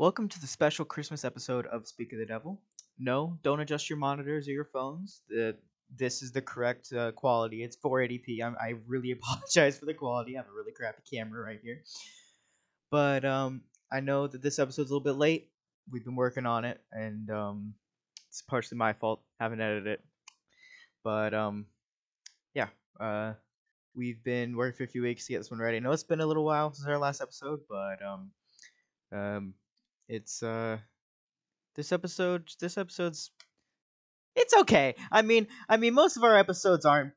Welcome to the special Christmas episode of Speak of the Devil. No, don't adjust your monitors or your phones. The, this is the correct uh, quality. It's 480p. I'm, I really apologize for the quality. I have a really crappy camera right here. But um, I know that this episode's a little bit late. We've been working on it, and um, it's partially my fault. Haven't edited it. But um, yeah, uh, we've been working for a few weeks to get this one ready. I know it's been a little while since our last episode, but um, um, it's uh, this episode, this episode's, it's okay. I mean, I mean, most of our episodes aren't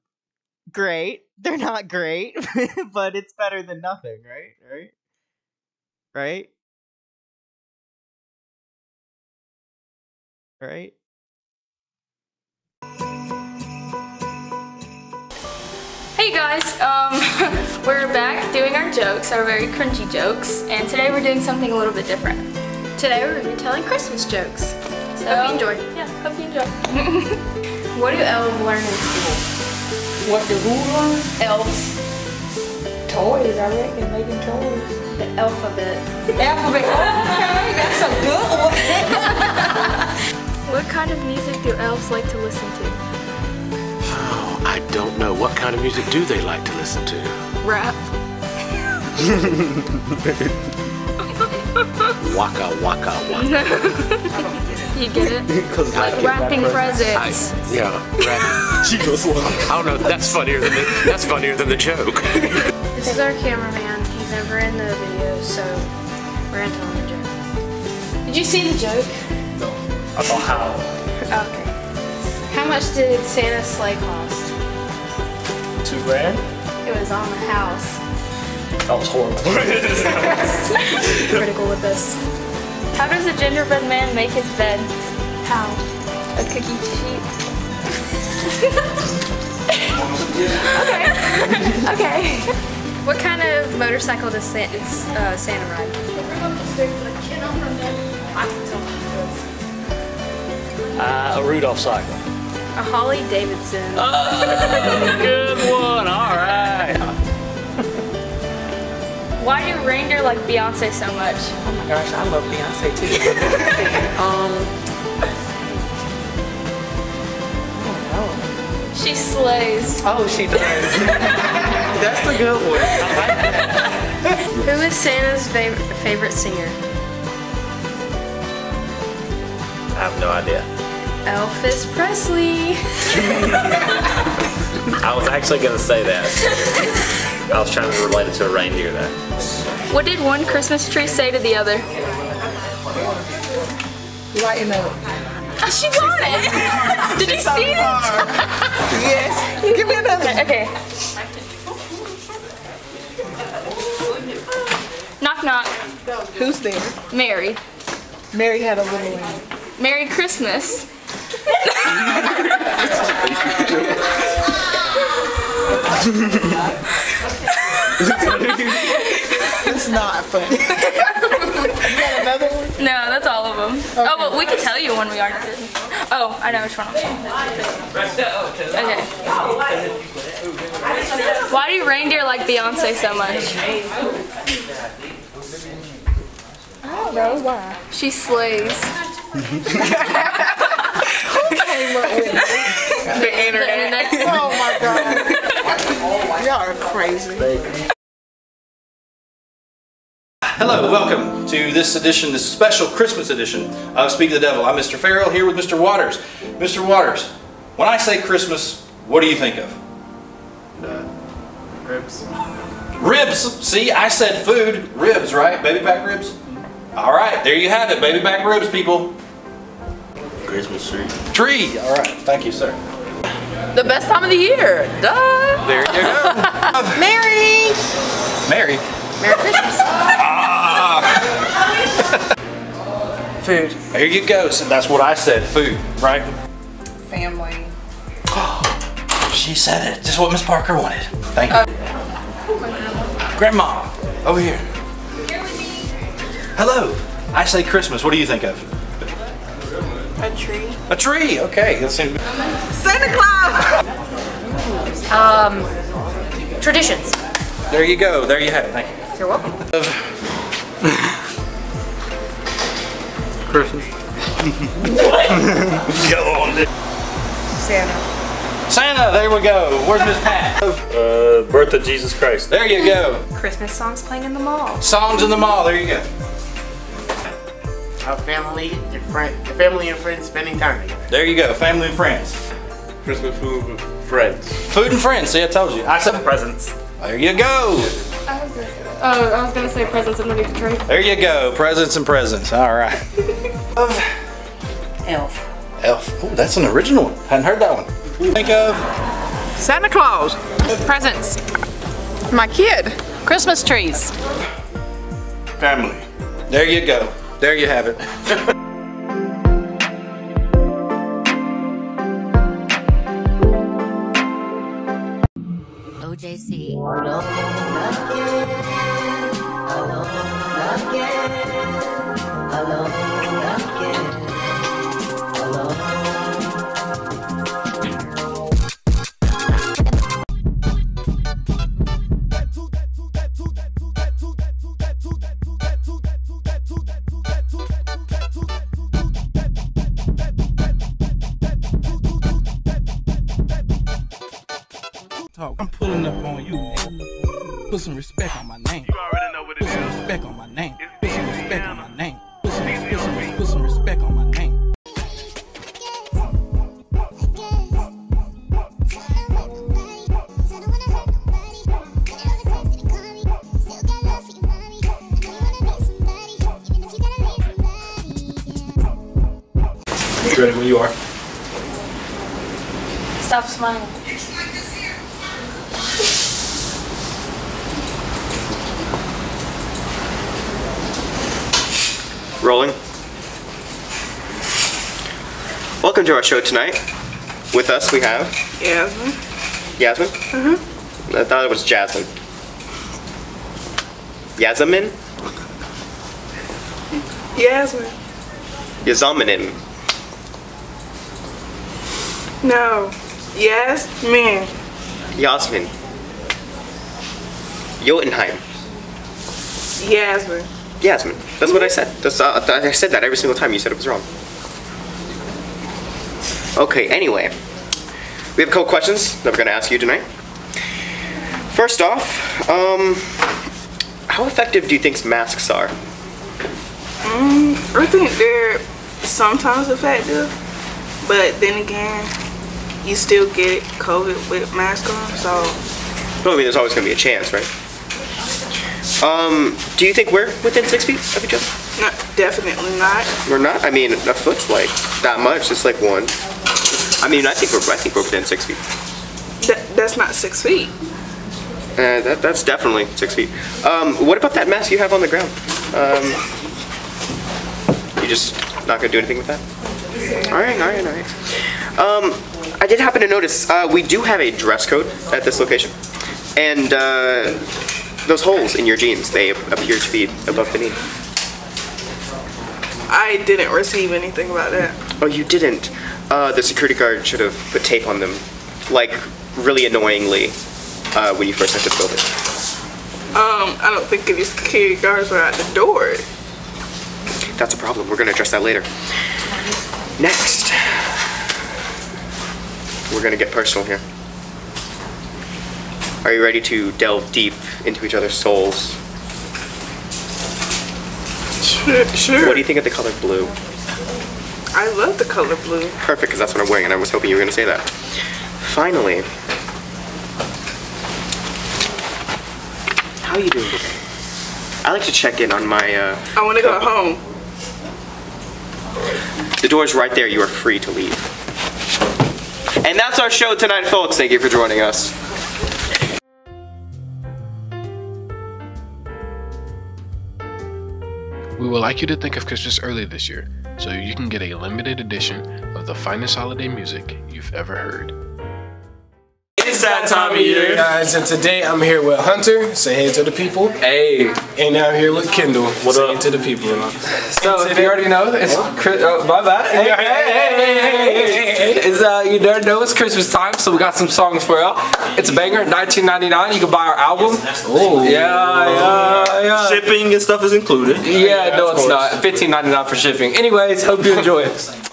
great. They're not great, but it's better than nothing, right? Right? Right? Right? Hey guys, um, we're back doing our jokes, our very cringy jokes, and today we're doing something a little bit different. Today we're going to be telling Christmas jokes. So, Hope you um, enjoy. Yeah, hope you enjoy. What do elves learn in school? What the who learn? Elves. Toys, I reckon, making toys. The alphabet. Alphabet, okay, that's a good one. What kind of music do elves like to listen to? Oh, I don't know. What kind of music do they like to listen to? Rap. Waka waka waka. You get it? Like wrapping I, presents. yeah. Right. Jesus. I don't know. That's funnier than the, that's funnier than the joke. This is our cameraman. He's never in the video, so we're going to tell him a joke. Did you see the joke? I thought how. Okay. How much did Santa's sleigh cost? Two grand? It was on the house. That was horrible. Critical with this. How does a gingerbread man make his bed? How? A cookie sheet. Okay. Okay. What kind of motorcycle does Santa, uh, Santa ride? uh, a Rudolph cycle. A Holly Davidson. Good one. All right. Why do reindeer like Beyonce so much? Oh my gosh, I love Beyonce too. um, I don't know. She slays. Oh, she does. That's a good one. I like that. Who is Santa's favorite, favorite singer? I have no idea. Elvis Presley. I was actually going to say that. I was trying to relate it to a reindeer though. What did one Christmas tree say to the other? Lighten up. Oh, ah, she got it! Did you see it? Yes. Give me another. Okay. Knock knock. Who's there? Mary. Mary had a little one. Merry Christmas. It's not funny. you got another one? No, that's all of them. Oh, but we can tell you when we are done. Oh, I know which one. Okay. Why do reindeer like Beyonce so much? I don't know why. She slays. Came up with it. The internet. Oh my god. Y'all are crazy. Hello, welcome to this edition, this special Christmas edition of Speak of the Devil. I'm Mr. Farrell here with Mr. Waters. Mr. Waters, when I say Christmas, what do you think of? Uh, ribs. Ribs. See, I said food. Ribs, right? Baby back ribs? Mm-hmm. All right, there you have it. Baby back ribs, people. Christmas tree. Tree. All right, thank you, sir. The best time of the year. Duh. There you go. Mary. Mary. Merry Christmas. Ah. Food. There you go. So that's what I said, food, right? Family. She said it. Just what Miss Parker wanted. Thank you. Grandma, over here. Hello. I say Christmas. What do you think of? A tree. A tree. Okay. Santa Claus. Um, traditions. There you go. There you have it. Thank you. You're welcome. Christmas. Santa. Santa, there we go. Where's Miss Pat? Uh, birth of Jesus Christ. There you go. Christmas songs playing in the mall. Songs in the mall. There you go. Our family and friend, the family and friends spending time together. There you go. Family and friends. Christmas food with friends. Food and friends. See, I told you. I said Presents. There you go. Oh, I was gonna say presents underneath the tree. There you go. Presents and presents. All right. Elf. Elf. Oh, that's an original one. Hadn't heard that one. Think of Santa Claus. Presents. My kid. Christmas trees. Family. There you go. There you have it. OJC. Talk. I'm pulling up on you, nigga. Put some respect on my name. You already know what it put some respect on my name. Put some respect on my name. Put some, put some, put some respect on my name. Ready when you are. Stop smiling. Rolling. Welcome to our show tonight. With us, we have Yasmin. Yasmin. Mm-hmm. I thought it was Jasmine. Yasmin? Yasmin. Yazaminin. No. Yasmin. Yasmin. Jotunheim. Yasmin. Yasmin. That's what I said. That's, uh, I said that every single time you said it was wrong. Okay, anyway. We have a couple questions that we're going to ask you tonight. First off, um, how effective do you think masks are? Mm, I think they're sometimes effective, but then again, you still get COVID with mask on, so Well, I mean, there's always going to be a chance, right? Um, do you think we're within six feet of each other? no, definitely not. We're not. I mean, a foot's like that much. It's like one. I mean, I think we're. I think we're within six feet. That, that's not six feet. Uh, that, that's definitely six feet. Um, what about that mask you have on the ground? Um, you just not gonna do anything with that? All right, all right, all right. Um, I did happen to notice uh, we do have a dress code at this location, and uh, those holes in your jeans they appear to be above the knee. I didn't receive anything about that. Oh, you didn't. Uh, the security guard should have put tape on them, like really annoyingly, uh, when you first entered the building. Um, I don't think any security guards were at the door. That's a problem. We're gonna address that later. Next, we're gonna get personal here. Are you ready to delve deep into each other's souls? Sure. sure. What do you think of the color blue? I love the color blue. Perfect, because that's what I'm wearing, and I was hoping you were gonna say that. Finally, how are you doing today? I like to check in on my. Uh, I want to go home. The door's right there. You are free to leave. And that's our show tonight, folks. Thank you for joining us. We would like you to think of Christmas early this year so you can get a limited edition of the finest holiday music you've ever heard. It's that time of year. Guys, and today I'm here with Hunter. Say hey to the people. Hey. And now I'm here with Kendall. What say up? hey to the people. So if you already know, it's Chris, oh, my bad. Hey, hey, hey, hey, hey, hey. It's, uh, you already know it's Christmas time, so we got some songs for y'all. It's a banger, 19.99. You can buy our album. Oh, yeah, yeah, yeah. Shipping and stuff is included. Yeah, no, it's not. 15.99 for shipping. Anyways, hope you enjoy it.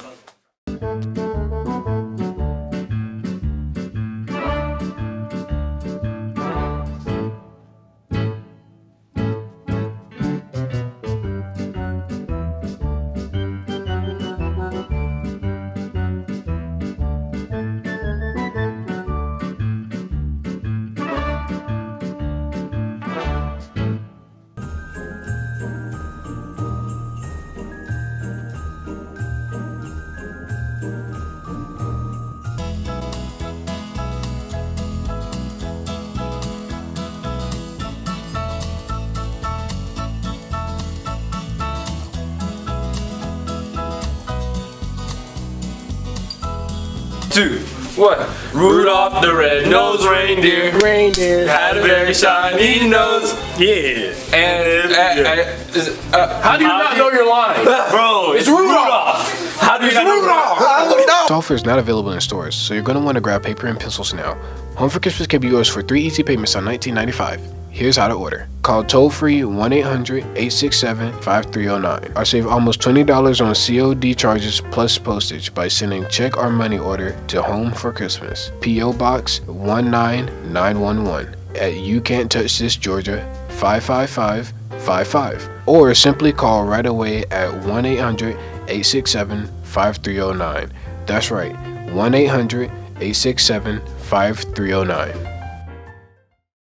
two, one. Rudolph the red-nosed reindeer. Reindeer had a very shiny nose. Yeah. And uh, uh, is- uh, How do you not know your line? Bro, it's Rudolph. How do you not know This offer is not available in stores, so you're going to want to grab paper and pencils now. Home for Christmas can be yours for three easy payments on $19.95. Here's how to order. Call toll free 1 800 867 5309 or save almost $20 on COD charges plus postage by sending check or money order to Home for Christmas, P.O. Box 19911 at You Can't Touch This, Georgia 55555 or simply call right away at 1 800 867 5309. That's right, 1 800 867 5309.